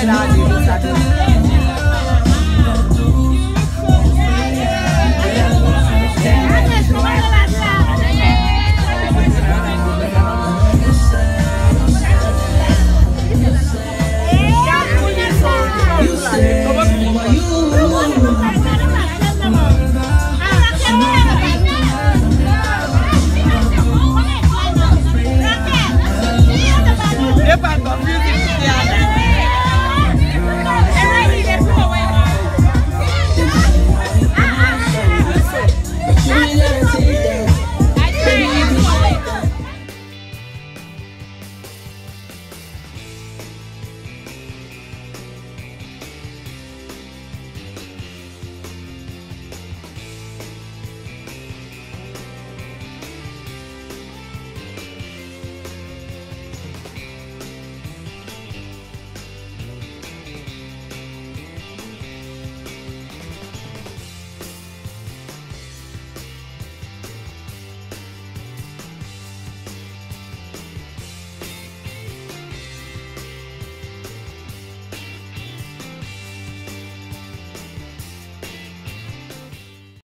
嘟嘟嘟